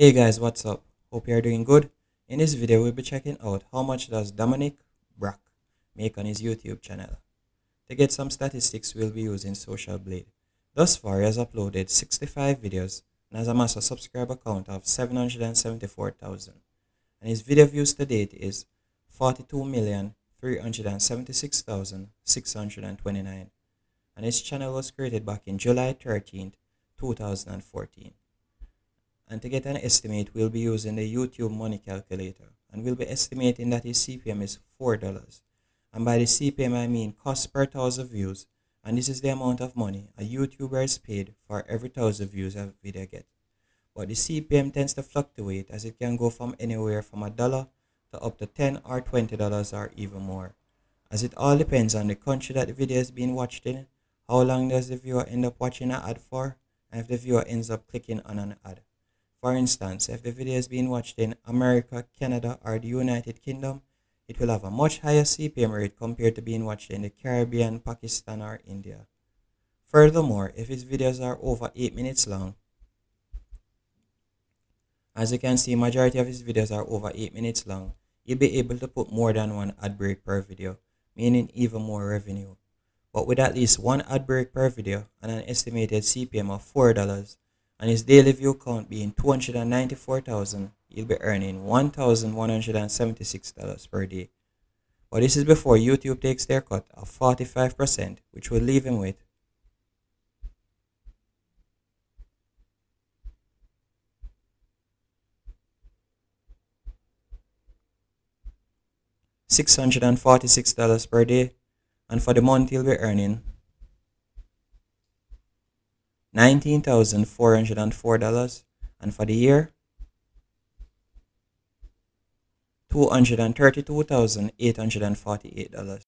Hey guys, what's up? Hope you're doing good. In this video, we'll be checking out how much does Dominic Brack make on his YouTube channel. To get some statistics, we'll be using Social Blade. Thus far, he has uploaded 65 videos and has amassed a subscriber count of 774,000. And his video views to date is 42,376,629. And his channel was created back in July 13th, 2014. And to get an estimate, we'll be using the YouTube money calculator. And we'll be estimating that his CPM is $4. And by the CPM, I mean cost per thousand views. And this is the amount of money a YouTuber is paid for every thousand views a video gets. But the CPM tends to fluctuate as it can go from anywhere from a dollar to up to 10 or $20 or even more. As it all depends on the country that the video is being watched in, how long does the viewer end up watching an ad for, and if the viewer ends up clicking on an ad. For instance, if the video is being watched in America, Canada, or the United Kingdom, it will have a much higher CPM rate compared to being watched in the Caribbean, Pakistan, or India. Furthermore, if his videos are over 8 minutes long, as you can see, majority of his videos are over 8 minutes long, you'll be able to put more than one ad break per video, meaning even more revenue. But with at least one ad break per video and an estimated CPM of $4, and his daily view count being 294,000, he'll be earning $1,176 per day. But this is before YouTube takes their cut of 45%, which will leave him with $646 per day, and for the month he'll be earning $19,404 and for the year $232,848.